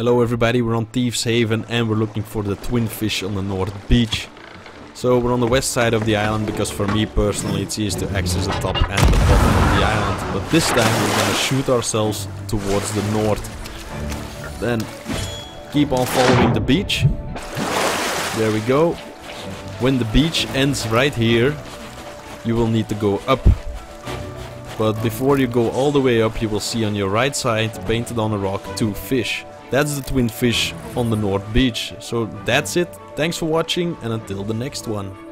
Hello everybody, we're on Thieves Haven and we're looking for the twin fish on the north beach. So we're on the west side of the island because for me personally it's easy to access the top and the bottom of the island. But this time we're gonna shoot ourselves towards the north. Then keep on following the beach. There we go. When the beach ends right here, you will need to go up. But before you go all the way up, you will see on your right side, painted on a rock, two fish. That's the twin fish on the North Beach. So that's it. Thanks for watching and until the next one.